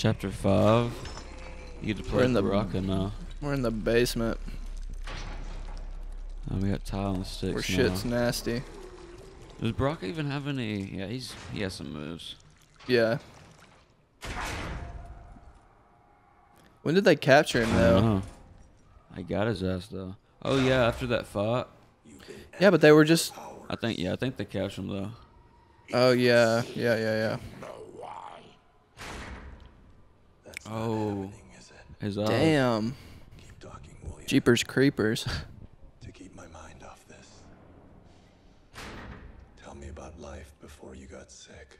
Chapter 5. You get to play in the- Baraka now. We're in the basement And we got tile and sticks where now. shit's nasty. Does Baraka even have any? Yeah, he's he has some moves. Yeah. When did they capture him I though? know. I got his ass though. Oh yeah, after that fight. Yeah, but they were just. I think yeah, I think they captured him though. Oh yeah, yeah, yeah, yeah. Oh, his eyes. Damn. Keep talking, will you? Jeepers creepers. To keep my mind off this. Tell me about life before you got sick.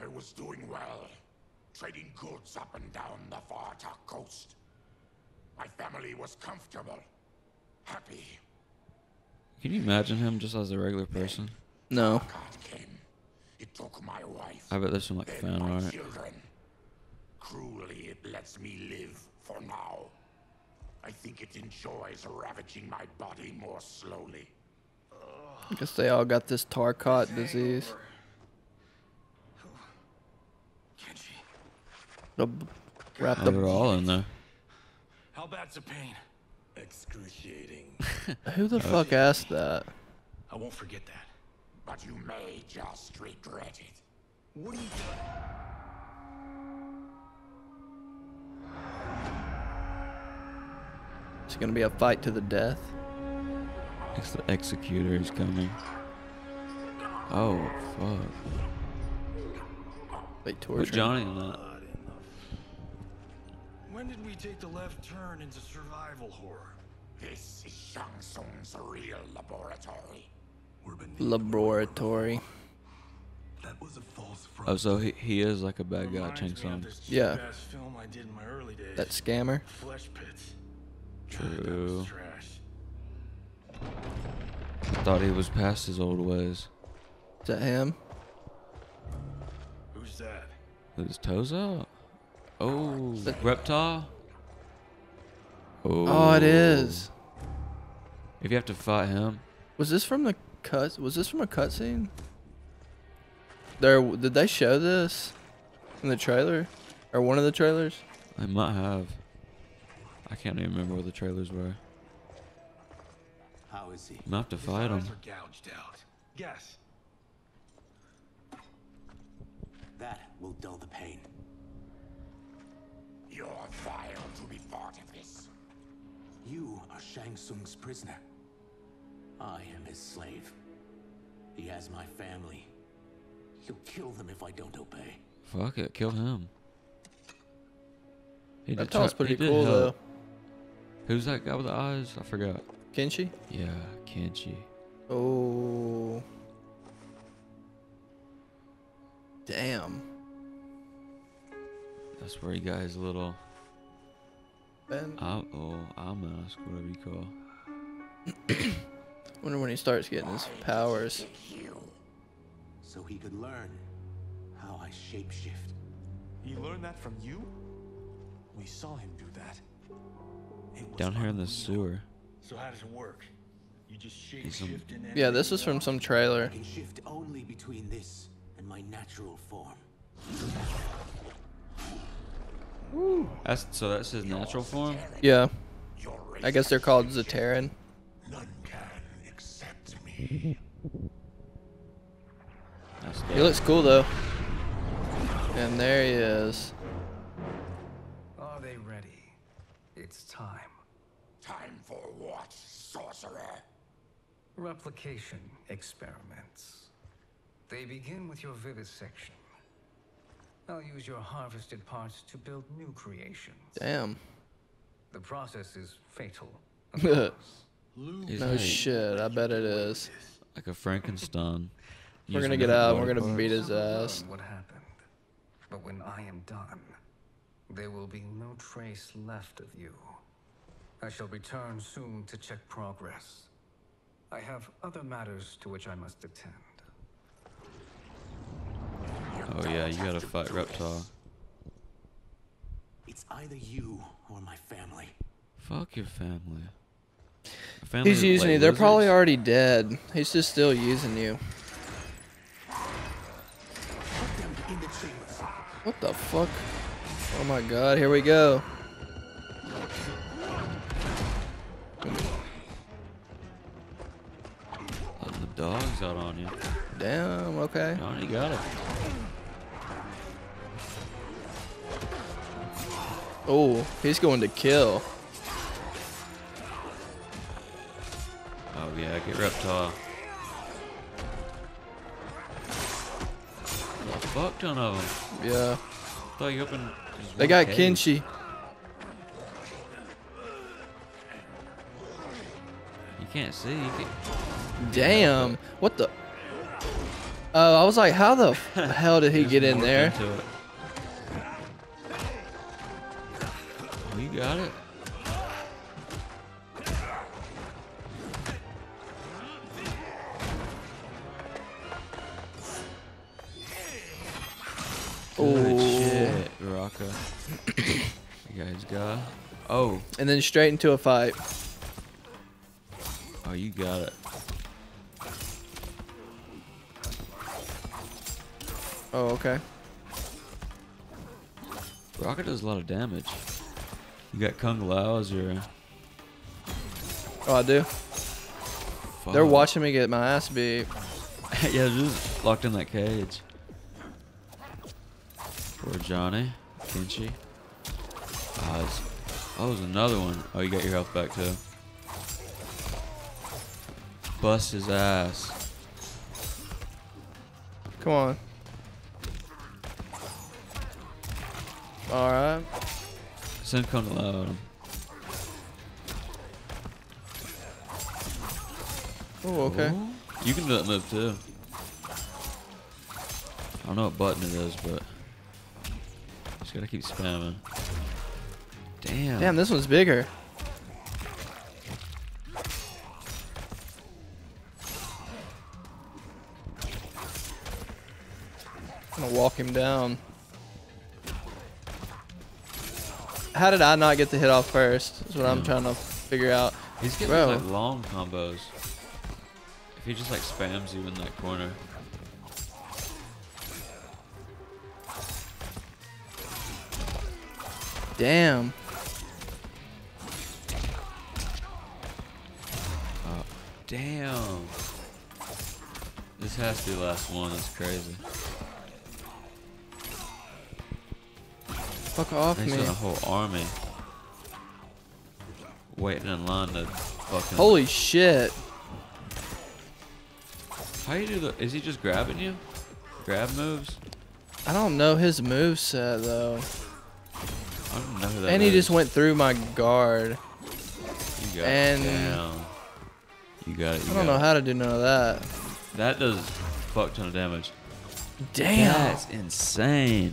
I was doing well, trading goods up and down the Varta coast. My family was comfortable, happy. Can you imagine him just as a regular person? No. God came. It took my wife I bet there's some like fan art. children. Cruelly, it lets me live for now. I think it enjoys ravaging my body more slowly. I guess they all got this Tarkat disease. Kenji, They'll b- wrap Oh, they're the. all in there. how bad's the pain? Excruciating. Who the fuck asked that? I won't forget that. But you may just regret it. What are you It's gonna be a fight to the death. It's the executor is coming. Oh fuck! They torture. him. Johnny in that. When did we take the left turn into survival horror? This is Shang Tsung's real laboratory. We're beneath Laboratory. That was a false front. Oh, so he he is like a bad guy, Reminds Chang me Sung. Yeah. cheap-ass film I did in my early days. That scammer. Flesh pits. God, that True. was trash. Thought he was past his old ways. Is that him? Who's that? With his toes out. Oh, reptile. Oh. Oh, it is. If you have to fight him, Was this from the cut? Was this from a cutscene? There, did they show this in the trailer, or one of the trailers? I might have. I can't even remember where the trailers were. How is he? I'm gonna have to His fight him. are gouged out. Guess. That will dull the pain. You're vile to be part of this. You are Shang Tsung's prisoner. I am his slave. He has my family. He'll kill them if I don't obey. Fuck it, kill him. He That try- tall's he pretty did cool though. Help. Who's that guy with the eyes? I forgot. Kenshi? Yeah, Kenshi. Oh. Damn. That's where he got his little Ben. eye, oh, eye mask, whatever you call. Wonder when he starts getting his powers. So he could learn how I shapeshift. He learned that from you? We saw him do that. It was Down here in the sewer. So how does it work? You just shape He's some- shift in Yeah, this was from some trailer. I can shift only between this and my natural form. That's so that's his natural form. Yeah, I guess they're called changed. Zaterran. None can accept me. He looks cool though. And there he is. It's time. Time for what, sorcerer? Replication experiments. They begin with your vivisection. I'll use your harvested parts to build new creations. Damn. The process is fatal. of course. He's No shit, I bet it is. like a Frankenstein. We're gonna get different out we're gonna beat his ass. What happened? But when I am done, there will be no trace left of you. I shall return soon to check progress. I have other matters to which I must attend. Oh yeah, you gotta fight reptile. It's either you or my family. Fuck your family. A family He's using like, you. They're probably already dead. He's just still using you. Put them in the chambers. What the fuck? Oh my god, here we go. Letting the dogs out on you. Damn, okay. Oh, you got it. Oh, he's going to kill. Oh yeah, get reptile. A fuck ton of them. Yeah. thought you opened. They got cage. Kenshi. You can't see. You can Damn. What the? Oh, I was like, how the hell did he get in there? you got it. And then straight into a fight. oh, you got it. Oh, okay. Rocket does a lot of damage. You got Kung Lao as your. Oh, I do. They're watching me get my ass beat. yeah, just locked in that cage. Poor Johnny. Kenshi. Ah, it's- oh, there's another one. Oh, you got your health back too. Bust his ass. Come on. All right. Send Lao at. Oh, okay. Ooh. You can do that move too. I don't know what button it is, but just gotta keep spamming. Damn. Damn, this one's bigger. I'm gonna walk him down. How did I not get the hit off first? Is what I'm trying to figure out. He's getting Bro. these, like long combos. If he just like spams you in that corner. Damn. Damn. This has to be the last one. That's crazy. Fuck off He's me. got a whole army waiting in line to fucking. Holy shit. How you do the? Is he just grabbing you? Grab moves? I don't know his move set though. I don't know who that And he just went through my guard. You got and- it. You got it. You I don't know it. how to do none of that. That does fuck ton of damage. Damn. That's insane.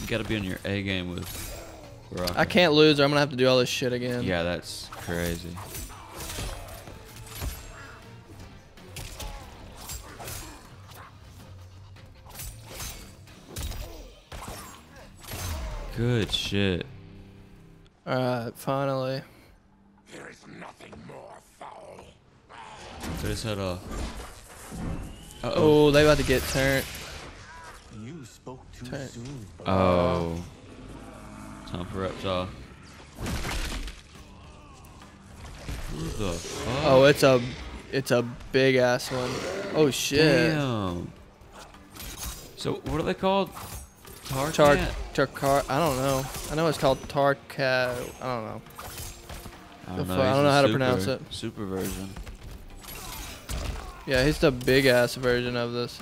You gotta be on your A game with Rocket. I can't lose or I'm gonna have to do all this shit again. Yeah, that's crazy. Good shit. Alright, finally. There is nothing more foul. Cut his head off. Uh oh. Oh, they about to get turned. You spoke too Turn- soon. Oh. Time for reptile. Who the fuck? Oh, it's a it's a big ass one. Oh shit. Damn. So what are they called? Tarkat? Tar Tarkar I don't know. I know it's called Tarkat I don't know. I don't know. I don't know how to pronounce it. Super version. Yeah, he's the big ass version of this.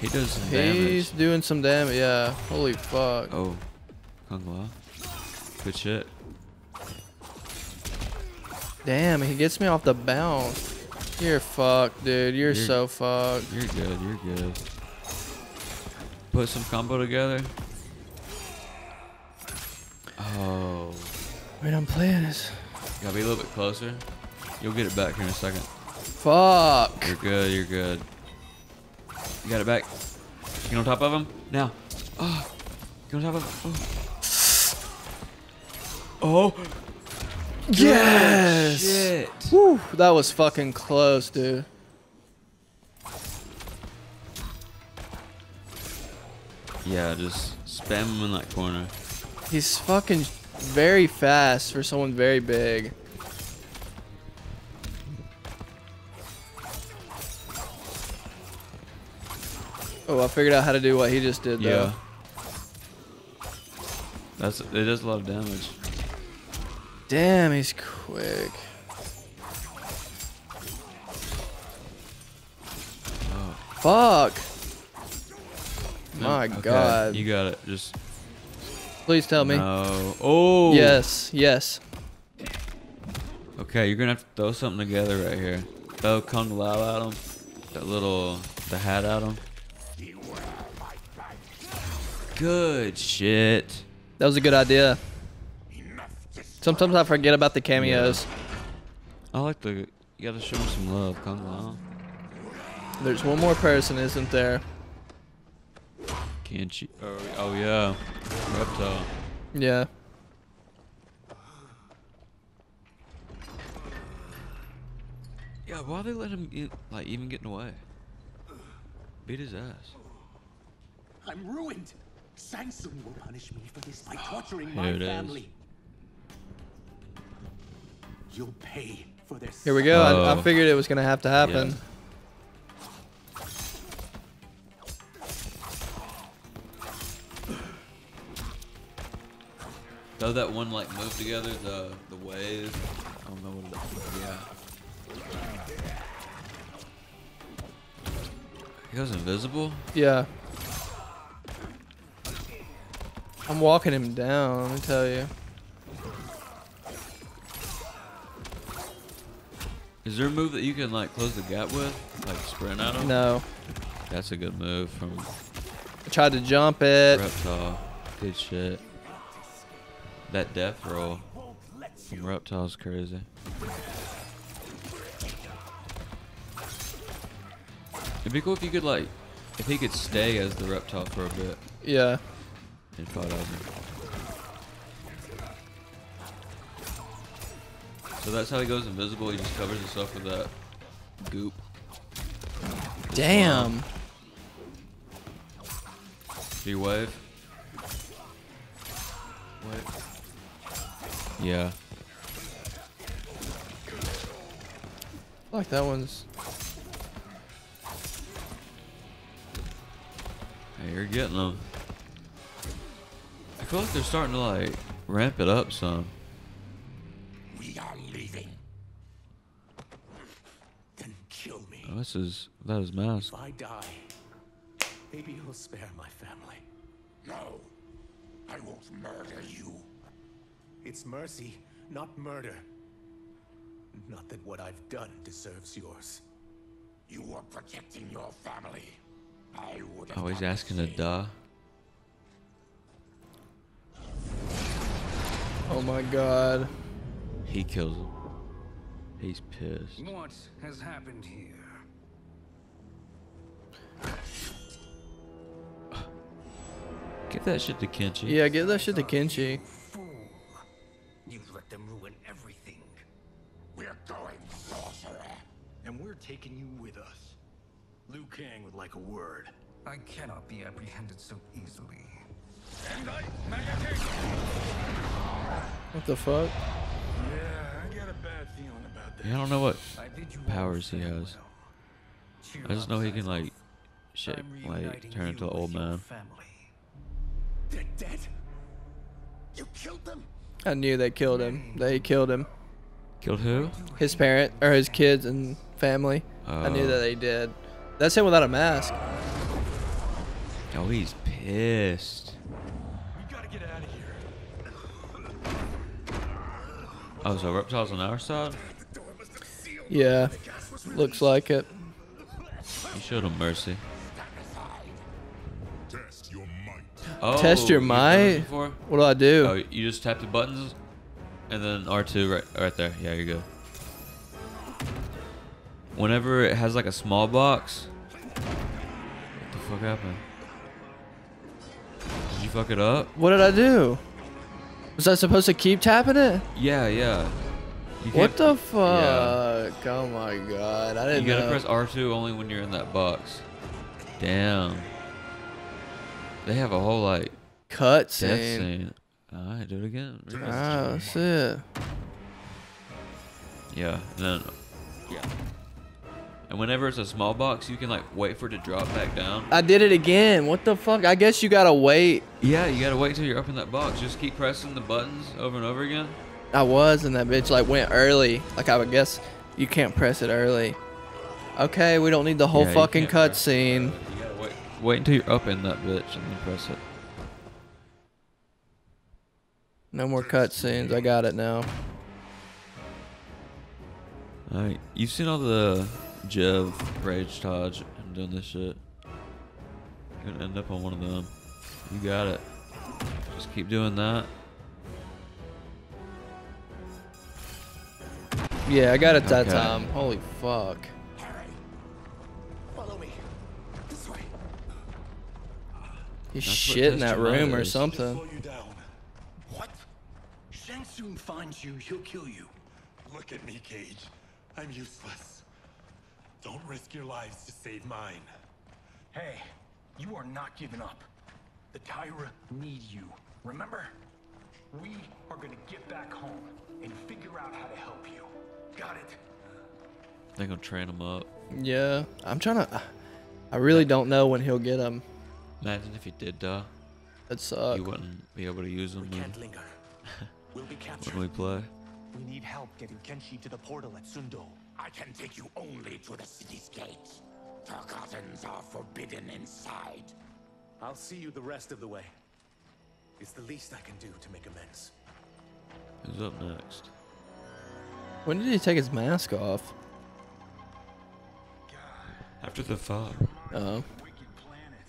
He does some He's damage. doing some damage, yeah. Holy fuck. Oh, Kung Lao. Good shit. Damn, he gets me off the bounce. You're fucked, dude. You're, You're- so fucked. You're good. You're good. Put some combo together. Oh, Wait, I'm playing this. You gotta be a little bit closer. You'll get it back here in a second. Fuck. You're good. You're good. You got it back. Get on top of him now. Oh, get on top of him. Oh. Oh. Yes. Shit. Whew, that was fucking close, dude. Yeah, just spam him in that corner. He's fucking very fast for someone very big. Oh, I figured out how to do what he just did though. Yeah. That's it does a lot of damage. Damn, he's quick. Oh. Fuck. My Okay, god. You got it. Just Please tell me. no. Oh. Yes, yes. Okay, you're gonna have to throw something together right here. Throw Kung Lao at him. That little the hat at him. Good shit. That was a good idea. Sometimes I forget about the cameos. I like the. You gotta show him some love, Kung Lao. There's one more person, isn't there? Can't you? Oh, oh yeah. Reptile. Yeah. Yeah, why they let him e- like even getting away? Beat his ass. I'm ruined. Shang will punish me for this by torturing my it is. family. You'll pay for this. Here we go. I, I Oh. figured it was gonna have to happen. Though that one like move together, the the wave. I don't know what it is. Yeah. He goes invisible. Yeah. I'm walking him down. Let me tell you. Is there a move that you can like close the gap with, like sprint at him? No. That's a good move from I tried to jump it. Reptile. Good shit. That death roll from Reptile's crazy. It'd be cool if you could like, if he could stay as the reptile for a bit Yeah. fight over. So that's how he goes invisible. He just covers himself with that goop. Damn. Do you? Wave. Yeah. I like that one's. Hey, you're getting them. I feel like they're starting to like ramp it up some. We are leaving. Then kill me. Oh, this is that is mask. If I die, maybe you'll spare my family. No, I won't murder you. It's mercy, not murder. Not that what I've done deserves yours. You were protecting your family. I would have Oh, he's done the asking a same. die. Oh my god. He kills him. He's pissed. What has happened here? Give that shit to Kenshi. Yeah, give that shit to Kenshi. Taking you with us. Liu Kang would like a word. I cannot be apprehended so easily. What the fuck? Yeah, I got a bad feeling about that. Yeah, I don't know what I bid you all powers he has. I just know he can like shit like turn into an old man. They're dead. You killed them. I knew they killed him. They killed him. Killed who? His parent or his kids and family. I knew that uh. they did. That's him without a mask. Oh, he's pissed. We gotta get out of here. Oh, so reptiles on our side? Yeah. Looks like it. You showed him mercy. Test your might. Oh, Test your you've done this might? What do I do? Oh, you just tap the buttons, and then R2 right, right there. Yeah, you're good. Whenever it has like a small box, what the fuck happened? Did you fuck it up? What did I do? Was I supposed to keep tapping it? Yeah, yeah. What the fuck? Oh my god. I didn't You gotta know. press R2 only when you're in that box. Damn. They have a whole like Cut scene. Alright, do it again. Ah, that's it. Yeah, and then yeah. And whenever it's a small box, you can like wait for it to drop back down. I did it again. What the fuck? I guess you gotta wait. Yeah, you gotta wait till you're up in that box. Just keep pressing the buttons over and over again. I was, and that bitch like went early. Like I would guess you can't press it early. Okay, we don't need the whole Yeah, fucking cutscene. Wait. Wait until you're up in that bitch and then press it. No more cutscenes. I got it now. Alright, you've seen all the Jev Rage Taj and doing this shit. You're gonna end up on one of them. You got it. Just keep doing that. Yeah, I got it that Okay. time. Holy fuck. Harry, follow me. This way. He's That's shit in that room Mind or something. You down. What? Shang Tsung finds you, he'll kill you. Look at me, Cage. I'm useless. Don't risk your lives to save mine. Hey, you are not giving up. The Tyra need you. Remember? We are gonna get back home and figure out how to help you. Got it? They're gonna train him up. Yeah, I'm trying to. I really don't know when he'll get him. Imagine if he did die. That sucks. You wouldn't be able to use him We can't linger. We'll be captured. when we play. We need help getting Kenshi to the portal at Sun Do. I can take you only to the city's gate. Tarkatans are forbidden inside. I'll see you the rest of the way. It's the least I can do to make amends. Who's up next? When did he take his mask off? After the fight. Oh, Wicked planet.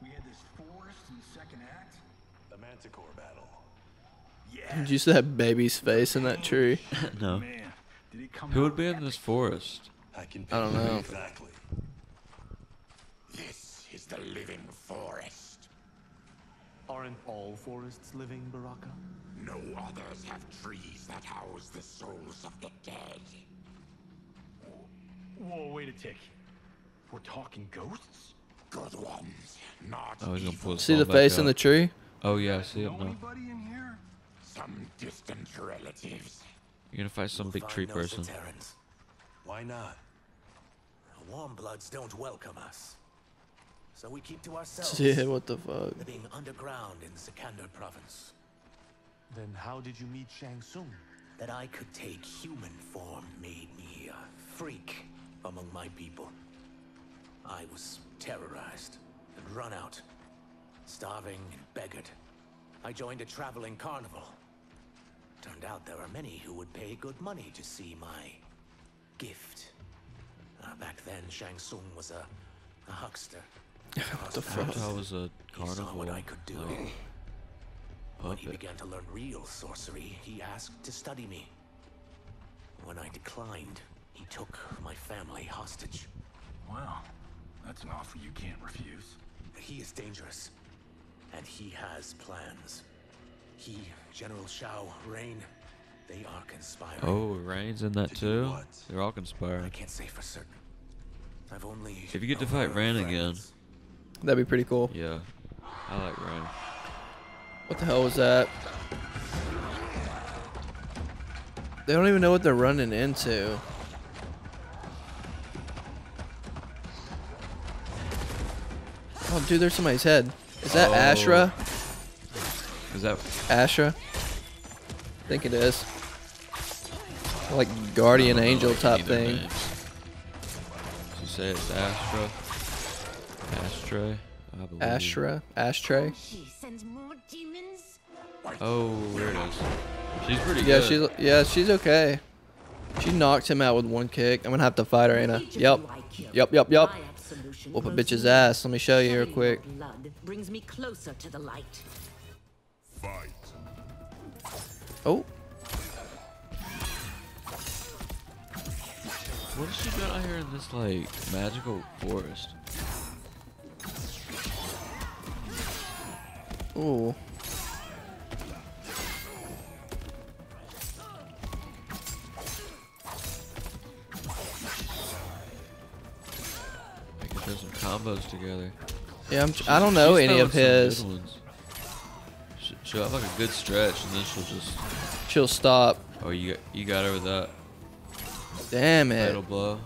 We had this forest in the second act. The Manticore battle. Yeah. did you see that baby's face in that tree? no. Man, did it come Who would be in this forest? I can I don't know. exactly. This is the living forest. Aren't all forests living, Baraka? No others have trees that house the souls of the dead. Whoa, wait a tick. We're talking ghosts? Good ones, not Oh, he's gonna evil. pull See the phone back face in the tree? Oh yeah, I see it him now. in here? Some distant relatives. You're gonna fight some We'll big tree person. Zaterrans. Why not? The warm bloods don't welcome us. So we keep to ourselves. Yeah, what the fuck? Living underground in Sikander province. Then how did you meet Shang Tsung? That I could take human form made me a freak among my people. I was terrorized and run out, starving and beggared. I joined a traveling carnival. Turned out there are many who would pay good money to see my gift. Uh, back then, Shang Tsung was a, a huckster. What the I fuck? thought I was a carnival. He saw what I could do. like, When he began to learn real sorcery, he asked to study me. When I declined, he took my family hostage. Wow, that's an offer you can't refuse. He is dangerous, and he has plans. He, General Shao, Rain, they are conspiring. Oh, Rain's in that To too. what? They're all conspiring. I can't say for certain. I've only. If you get to fight her Rain again. That'd be pretty cool. Yeah, I like Rain. What the hell was that? They don't even know what they're running into. Oh, dude, there's somebody's head. Is that Oh. Ashrah? Is that? Ashrah? I think it is. Like guardian know angel type thing. names. You say it's Astra. Ashtray. I believe. Ashrah? Ashtray? She sends more demons. Oh, there it is. She's pretty Yeah, good. she's yeah, she's okay. She knocked him out with one kick. I'm gonna have to fight her, ain't I? Yep. you I kill. Yep, yep, yep. My Whoop a bitch's ass. Let me show you real quick. Blood brings me closer to the light. Fight. Oh, What is she doing out here in this like magical forest? ooh. I can throw some combos together. Yeah, I'm, I don't know any of throwing some his. Good ones. She- She'll have like a good stretch, and then she'll just. She'll stop. Oh, you got, you got her with that Damn it. fatal blow.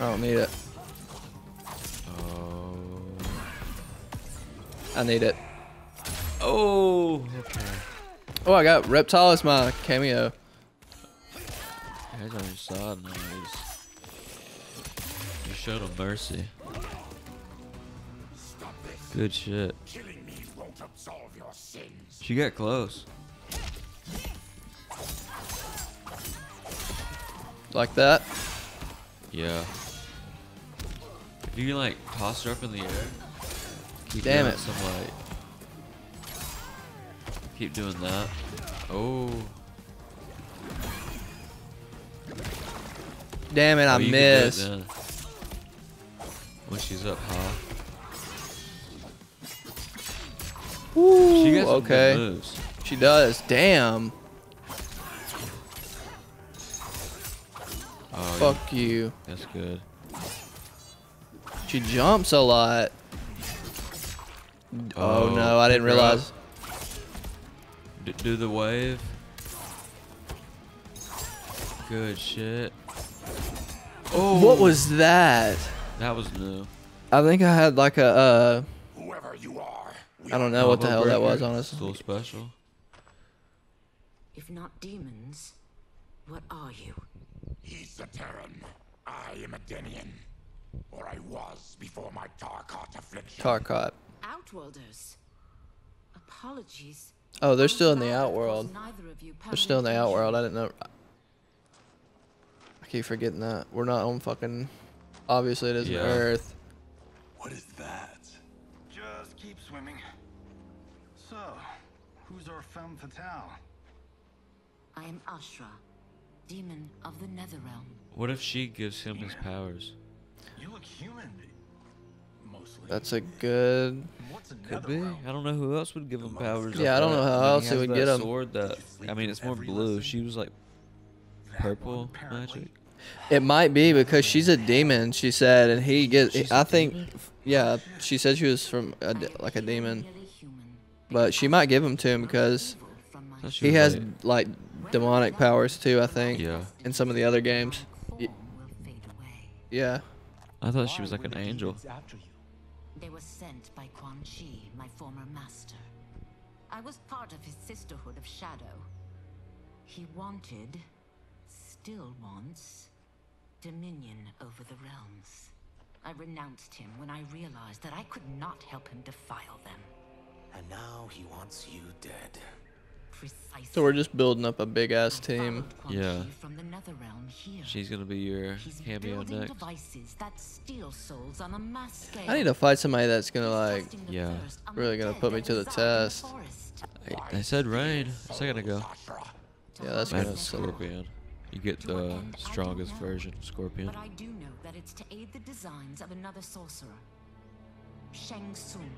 I don't need it. Oh. I need it. Oh. Okay. Oh, I got Reptile as my cameo. He's on your side now. He's, you showed him mercy. Good shit. She got close. Like that. Yeah. If you can like toss her up in the air, keep Damn doing it. Some like, keep doing that. Oh. Damn it, oh, I Oh, do it missed. When she's up high. Woo, She got some okay. good moves. She does. Damn. Oh, Fuck you. That's good. She jumps a lot. Oh, Oh, no, I didn't pick her up. realize. D- do the wave. Good shit. Oh, What was that? that? Was new. I think I had like a uh Whoever you are, we I don't know what the hell that was, It's a honestly. little special. If not demons, what are you? He's a Terran. I am a Denian. Or I was before my Tarkat affliction. Tarkat. Outworlders. Apologies. Oh, they're still in the I'm glad it outworld. caused neither of you They're still in the outworld. I didn't know. I keep forgetting that. We're not on fucking. Obviously, it isn't Yeah. Earth. What is that? Just keep swimming. So, who's our femme fatale? I am Ashrah, demon of the Netherrealm. What if she gives him his powers? You look human. Mostly. That's a good. What's Could be. I don't know who else would give him powers. Yeah, like I don't that. know how mean, else he he would get get 'em. Sword that I mean, it's more blue. lesson. She was like purple one, magic. It might be because she's a demon. She said, and he gets. She's I a think. demon? Yeah, she said she was from a, I de- like a demon, peculiarly human, but she might give him to him because evil from my Thought she he has like- like demonic powers too. I think. Yeah. In some of the other games. My Y- form will fade away. Yeah. I thought she was like an angel. They were sent by Quan Chi, my former master. I was part of his Sisterhood of Shadow. He wanted, still wants, dominion over the realms. I renounced him when I realized that I could not help him defile them. And now he wants you dead. Precisely. So we're just building up a big ass team. Yeah. From the Netherrealm here. She's gonna be your He's cameo building next. devices that steal souls on a mass scale. I need to fight somebody that's gonna like. Yeah. really gonna put me to the test. forest. I, I said rain a second ago. Yeah, that's Man, gonna. Scorpion. You get To the end, I don't strongest know. version of Scorpion. But I do know that it's to aid the designs of another sorcerer, Shang Tsung.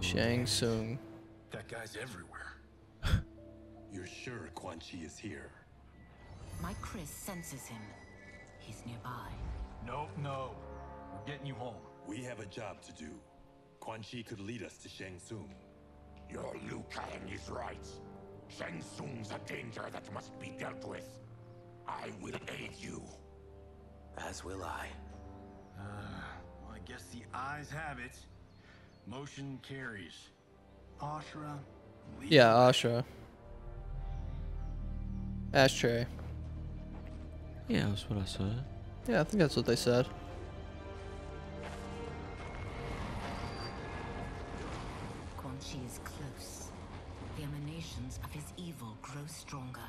Shang Tsung. That guy's everywhere. You're sure Quan Chi is here? My kris senses him. He's nearby. No, no. We're getting you home. We have a job to do. Quan Chi could lead us to Shang Tsung. Your Liu Kang is right. Shang Tsung's a danger that must be dealt with. I will aid you. As will I. Uh, well, I guess the eyes have it. Motion carries. Ashrah. Yeah, the way. Ashrah. Ashtray. Yeah, that's what I said. Yeah, I think that's what they said. Quan Chi is close. The emanations of his evil grow stronger.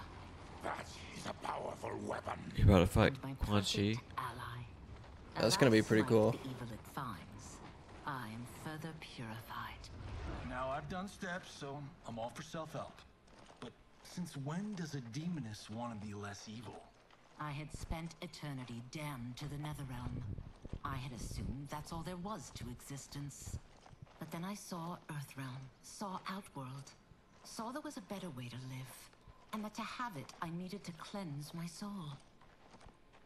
That is a powerful weapon. You're about to fight Quan Chi. ally. That's gonna be pretty Alongside cool. The evil it finds, I am further purified. Now I've done steps, so I'm all for self-help. But since when does a demoness want to be less evil? I had spent eternity damned to the Netherrealm. I had assumed that's all there was to existence. But then I saw Earthrealm, saw Outworld, saw there was a better way to live, and that to have it, I needed to cleanse my soul.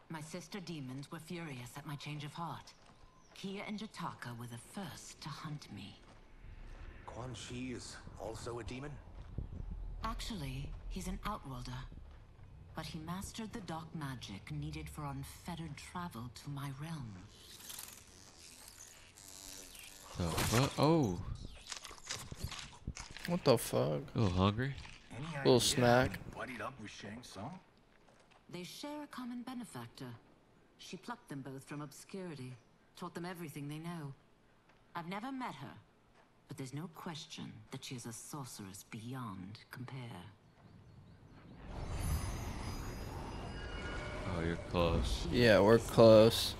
My sister demons were furious at my change of heart. Kia and Jataka were the first to hunt me. Quan Chi is also a demon? Actually, he's an outworlder. But he mastered the dark magic needed for unfettered travel to my realm. The fuck? Oh, What the fuck? a little hungry. Any Little snack. Buddied up with Shang Tsung? They share a common benefactor. She plucked them both from obscurity, taught them everything they know. I've never met her, but there's no question that she is a sorceress beyond compare. Oh, you're close. Yeah, we're close.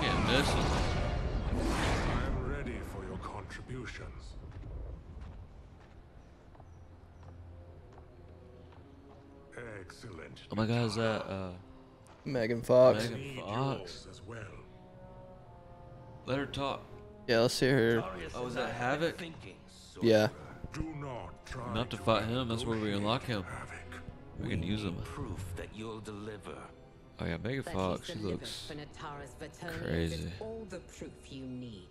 Can't miss it. I'm ready for your contributions. Excellent. Oh my god, is that uh Megan Fox. Megan Fox? as well. Let her talk. Yeah, let's hear her. Oh, is that Havik? Yeah. Do not try Not to to fight him, that's where we unlock him. Havik. We can use him. Proof that you'll deliver. Oh yeah, Megan Fox, she looks crazy. Is all the proof you need.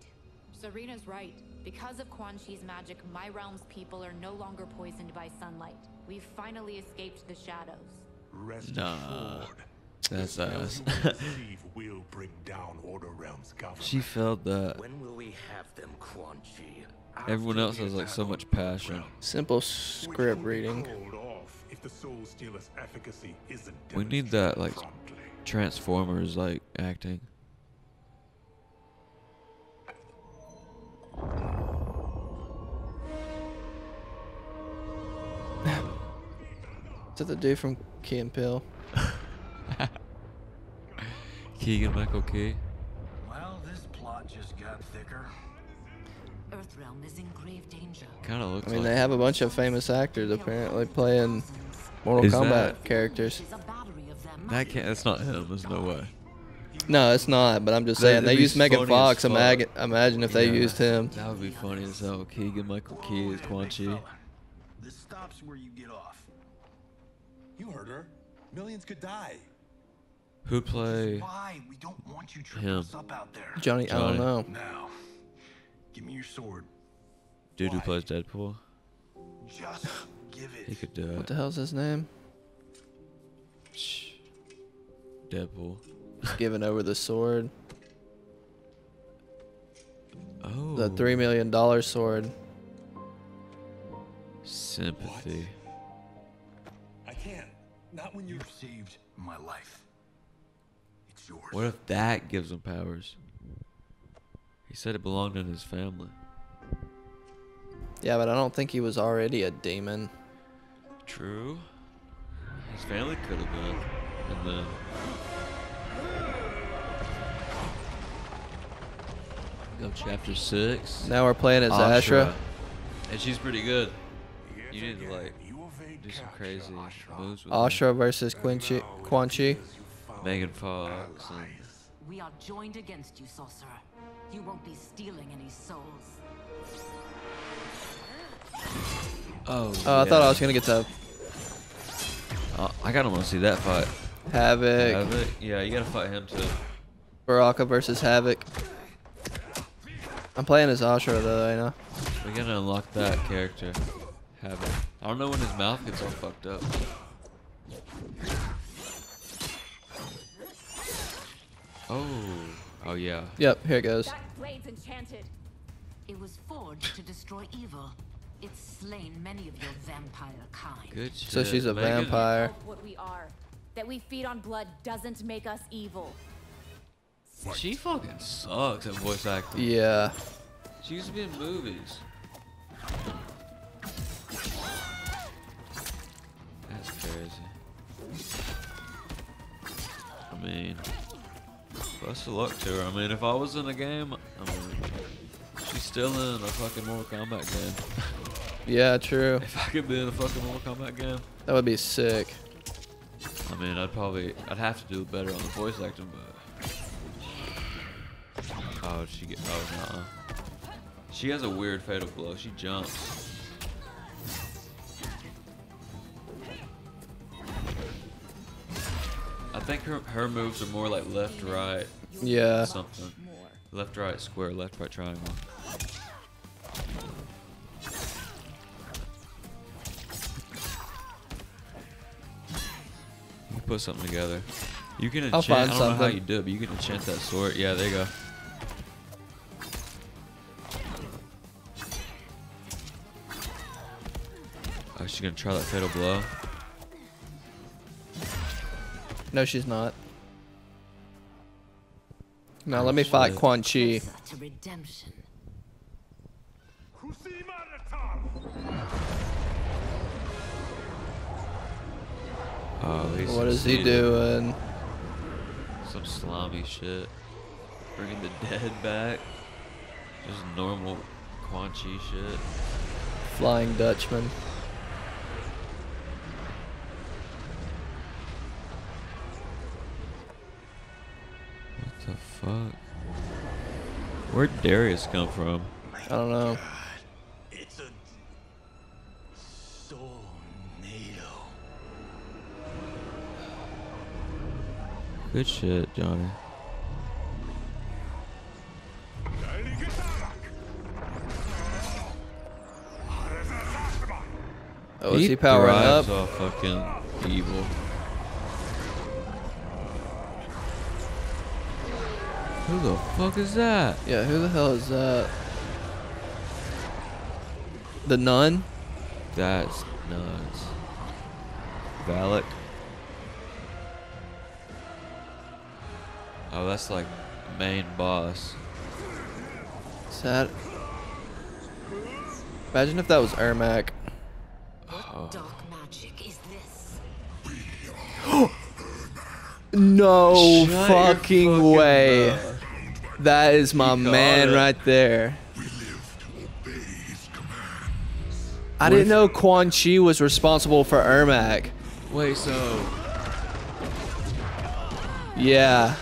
Serena's right. Because of Quan Chi's magic, my realm's people are no longer poisoned by sunlight. We've finally escaped the shadows. Rest Nah, assured, that's the will bring down Order Realm's government. she felt that. When will we have them, Quan Chi? Everyone else has like so much passion. Simple script reading. called off if the Soul Stealer's efficacy isn't We need that like. Transformers like acting. Is that the dude from Key and Peele? Keegan Michael Key. Well, this plot just got thicker. Earthrealm is in grave danger. Kind of looks I mean, like. they have a bunch of famous actors apparently playing Mortal Is Kombat that- characters. Is a battery of them. that can't. That's not him. There's no way. No, it's not. But I'm just That- saying they be used Megan Fox. fuck. Imagine, imagine if they used him. That would be funny as hell. Keegan Michael Key is hey, Quan Chi. This stops where you get off. You heard her. Millions could die. Who'd play? Why we don't want you him. us up out there. Johnny, I don't know. Now, give me your sword. Dude who plays Deadpool. Just give He it. could do What the hell's his name? Shh. Deadpool. He's giving over the sword. Oh. The three million dollar sword. Sympathy. I can't. Not when you. You've saved my life. It's yours. What if that gives him powers? He said it belonged in his family. Yeah, but I don't think he was already a demon. True. His family could have been. And then. Go chapter six. Now we're playing as Ashrah. And she's pretty good. You need to like you evade do some crazy Ashrah. moves with her. Ashrah versus Quan Chi. Quan Chi. Megan Fox and. We are joined against you, sorcerer. You won't be stealing any souls. Oh. Oh, I thought I was gonna get to Uh, I kind of want to see that fight. Havik. Havik? Yeah, you gotta fight him too. Baraka versus Havik. I'm playing as Ashrah though, you know. We gotta unlock that character. Havik. I don't know when his mouth gets all fucked up. Oh. Oh yeah. Yep, here it goes. That blade's enchanted. It was forged to destroy evil. It's slain many of your vampire kind. Good shit. So she's a Megan. vampire. What we are. That we feed on blood doesn't make us evil. She fucking sucks at voice acting. Yeah. She used to be in movies. Mean, best of luck to her. I mean, if I was in a game, I mean, she's still in a fucking Mortal Kombat game. Yeah, true. if I could be in a fucking Mortal Kombat game, That would be sick. I mean, I'd probably, I'd have to do better on the voice acting, but. Oh, she get, oh, no. She has a weird fatal blow. She jumps. Think her her moves are more like left, right, Yeah. something. Left, right, square, left, right, triangle. Can put something together. You can I'll enchant. find I don't know how you do it, but you can enchant that sword. Yeah, there you go. Oh, she's gonna try that fatal blow. No, she's not. Now let me fight. Quan Chi. Closer to redemption. Oh, he's What is he doing? Some slimy shit. Bringing the dead back. Just normal Quan Chi shit. Flying Dutchman. The fuck? Where'd Darrius come from? I don't know. It's a soul NATO. Good shit, Johnny. Oh, is he powering up? off fucking evil. Who the fuck is that? Yeah, who the hell is that? The nun? That's nuts. Valak. Oh, that's like main boss. Is that? Imagine if that was Ermac. What dark magic is this? No Shut your fucking, fucking way. mouth. That is my You man right there. I What didn't know Quan Chi was responsible for Ermac. Wait, so Yeah.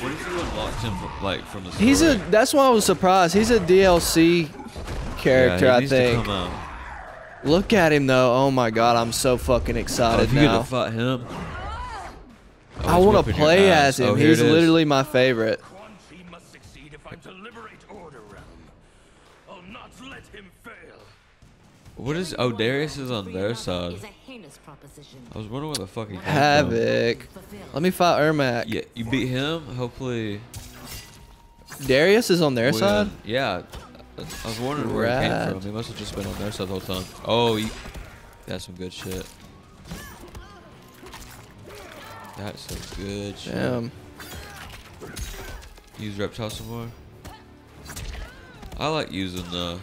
what if you unlocked him from, like from the? He's a. That's why I was surprised. He's a DLC character, yeah, he I needs think. To come out. Look at him though. Oh my god, I'm so fucking Oh, excited if you get now. to fight him, Oh, I want to play as him. Oh, He's literally my favorite. What is? Oh, Darrius is on their side. Is a heinous proposition. I was wondering where the fuck he came from. Havik. Let me fight Ermac. Yeah, you beat him. Hopefully. Darrius is on their win. side. Yeah. I was wondering where he came from. He must have just been on their side the whole time. Oh, you, that's some good shit. That's some good shit. Damn. Use reptile some more. I like using the.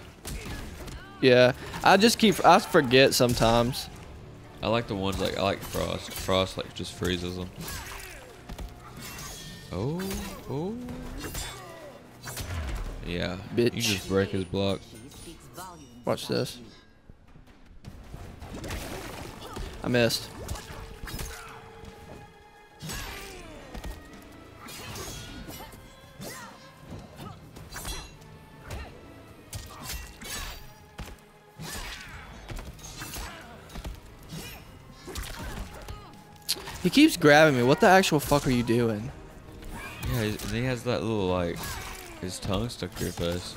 Yeah, I just keep. I forget sometimes. I like the ones like I like frost. Frost like just freezes them. Oh, oh. Yeah. Bitch. You just break his block. Watch this. I missed. Keeps grabbing me. What the actual fuck are you doing? Yeah, he's- and he has that little like his tongue stuck to your face.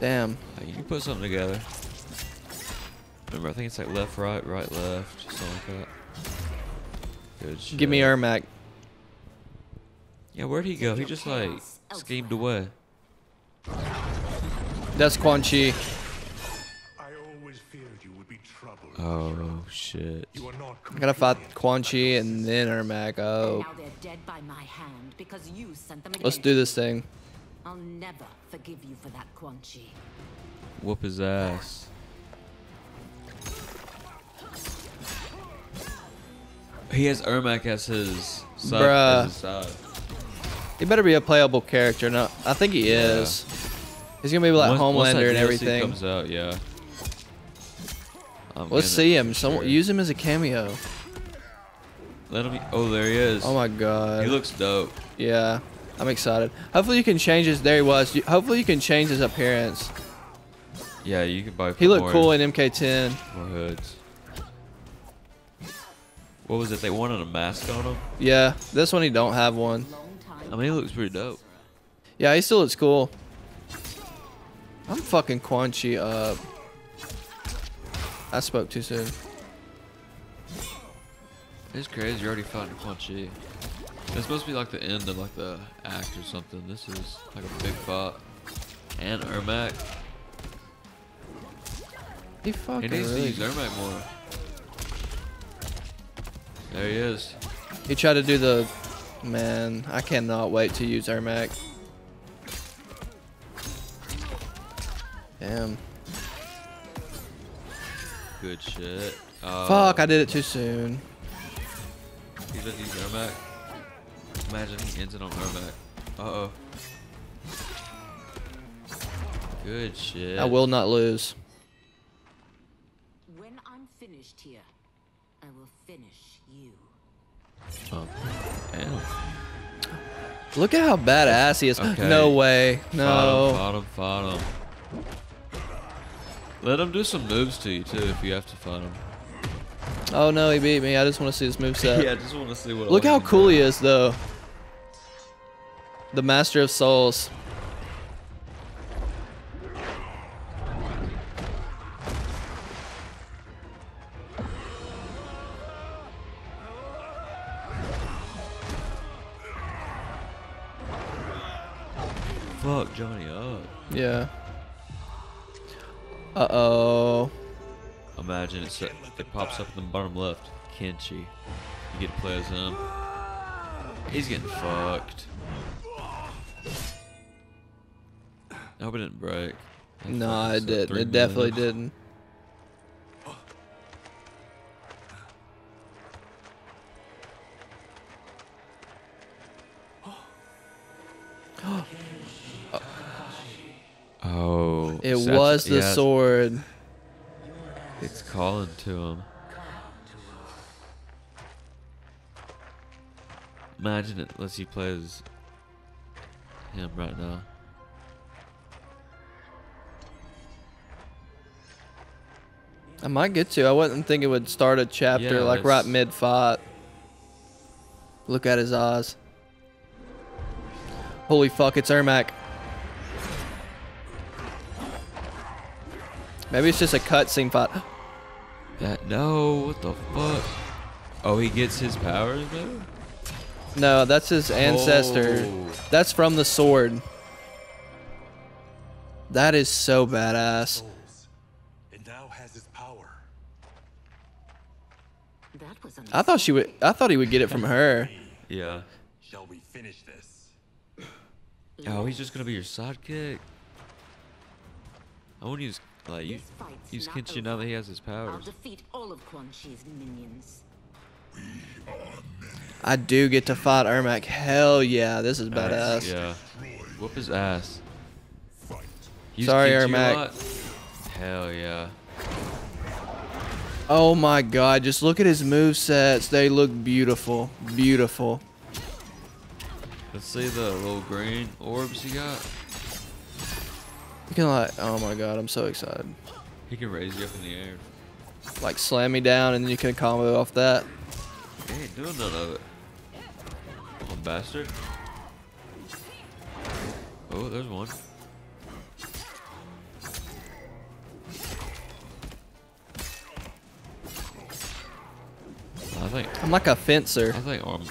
Damn. Uh, you can put something together. Remember, I think it's like left, right, right, left, something like that. Good shit. Give me Ermac. Yeah, where'd he go? He just like schemed away. That's Quan Chi. I always feared you would be trouble. Oh shit. You are not I gotta fight Quan Chi and then Ermac. Oh. Dead by my hand because you sent them Let's do this thing. I'll never forgive you for that, Quan Chi. Whoop his ass. He has Ermac as his side. Bruh. As his side. He better be a playable character. No, I think he is. He's gonna be like Once- once that Homelander and DLC everything. comes out, yeah. I'm Let's see him. Some sure. use him as a cameo. Let him. Oh, there he is. Oh my god. He looks dope. Yeah, I'm excited. Hopefully you can change his. There he was. Hopefully you can change his appearance. Yeah, you can buy. He looked cool in MK10. More hoods. What was it? They wanted a mask on him. Yeah, this one he don't have one. I mean, he looks pretty dope. Yeah, he still looks cool. I'm fucking Quan Chi up. I spoke too soon. It's crazy. You're already fighting Quan Chi. It's supposed to be like the end of like the act or something. This is like a big fight. And Ermac. He fucking He needs really- to use Ermac more. There he is. He tried to do the. Man, I cannot wait to use Ermac. Damn. Good shit. Uh, Fuck, I did it too soon. He just used Ermac. Imagine he ends it on Ermac. Uh oh. Good shit. I will not lose. When I'm finished here, I will finish you. Oh, damn. Look at how badass he is. Okay. No way. No. Fight him, fight him, fight him. Let him do some moves to you too if you have to fight him. Oh no, he beat me. I just want to see his moveset. Yeah, I just wanna see what Look how cool do. he is, though. The Master of Souls. Fuck Johnny up. Yeah. Uh oh. Imagine it's, it pops up in the bottom left. Kenshi. You get to play as him. He's getting fucked. I hope it didn't break. That Nah, fucking it didn't. three It definitely didn't. Oh. It so was the yeah, sword. It's calling to him. Imagine it lets you play as him right now. I might get to. I wouldn't think it would start a chapter Yeah, like right mid fight. Look at his eyes. Holy fuck, it's Ermac. Maybe it's just a cutscene fight. That no, what the fuck? Oh, he gets his powers though. No, that's his ancestor. Oh. That's from the sword. That is so badass. It now has its power. That was I thought she would. I thought he would get it from her. Yeah. Shall we finish this? Oh, he's just gonna be your sidekick. I want to use like you, This fight's use not Kenshi now that he has his I'll powers. defeat all of Quan Chi's minions. I do get to fight Ermac. Hell yeah, this is Nice, badass. Yeah. Whoop his ass. Use Sorry, Kenshi Ermac. Hell yeah. Oh my god, just look at his move sets. They look beautiful. Beautiful. Let's see the little green orbs he got. You can like, oh my god, I'm so excited. He can raise you up in the air. Like slam me down and then you can combo off that. He ain't doing none of it. Oh, bastard. Oh, there's one. I think I'm like a fencer. I think Arm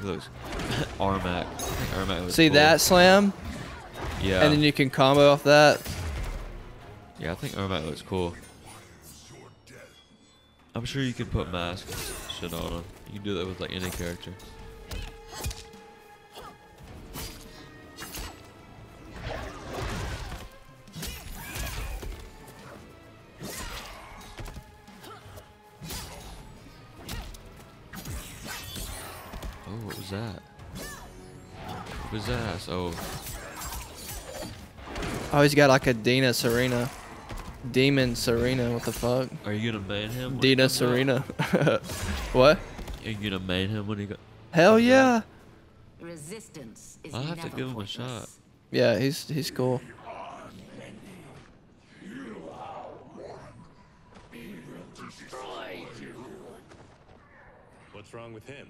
he looks Ermac. I think Ermac looks See cool. that slam? Yeah. And then you can combo off that. Yeah, I think Ermac looks cool. I'm sure you can put masks shit on him. You can do that with like any character. Oh, what was that? What was that? Oh, Oh, he's got like a Dina Serena. Demon Serena, what the fuck? are you gonna main him? Dina? Serena. what? Are you gonna main him when he got? Hell yeah. Resistance is I'll have to give him a shot. Yeah, he's he's cool. What's wrong with him?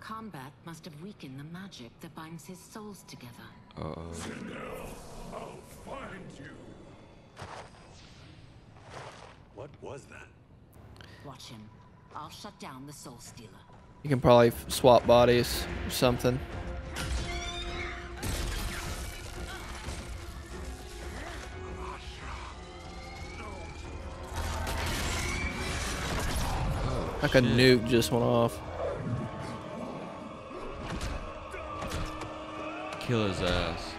Combat must have weakened the magic that binds his souls together. Uh oh. I'll find you. What was that? Watch him. I'll shut down the Soul Stealer. You can probably swap bodies or something. Oh, like a nuke just went off. Kill his ass.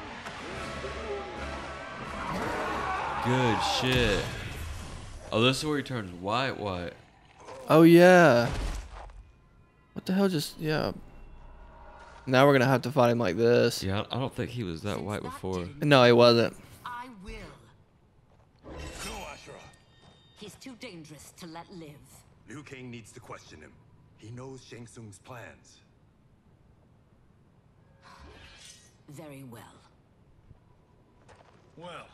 Good shit. Oh, this is where he turns white, white. Oh yeah. What the hell just yeah. Now we're gonna have to fight him like this. Yeah, I I don't think he was that white before. No, he wasn't. I will. No, Ashrah. He's too dangerous to let live. Liu Kang needs to question him. He knows Shang Tsung's plans. Very well. Well,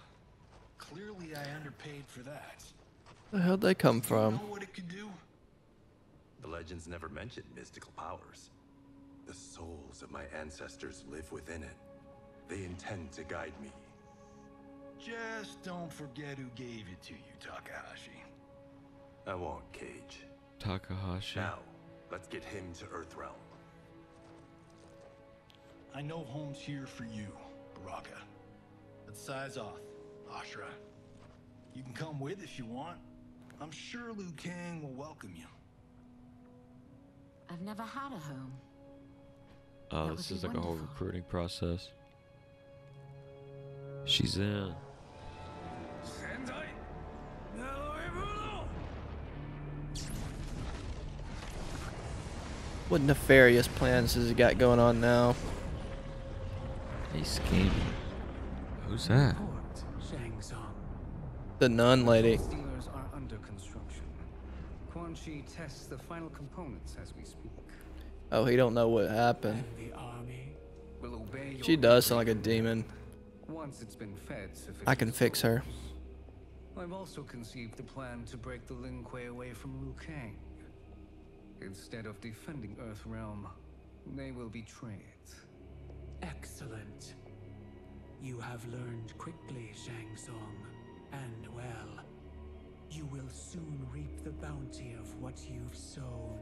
clearly I underpaid for that. Where the hell'd they come You from? know what it could do? The legends never mentioned mystical powers. The souls of my ancestors live within it. They intend to guide me. Just don't forget who gave it to you, Takahashi. I won't, Cage. Takahashi. Now, let's get him to Earthrealm. I know home's here for you, Baraka. But size off, Ashrah. You can come with if you want. I'm sure Liu Kang will welcome you. I've never had a home. Oh, That this is be like a whole recruiting process. She's in. What nefarious plans has he got going on now? He's scheming. Who's that? Shang Tsung. The nun lady. Quan Chi tests the final components as we speak. Oh, he don't know what happened. The army will obey She does sound like a demon. Once it's been fed I can fix her. I've also conceived a plan to break the Lin Kuei away from Liu Kang. Instead of defending Earthrealm, they will betray it. Excellent. You have learned quickly, Shang Tsung, and well. You will soon reap the bounty of what you've sown.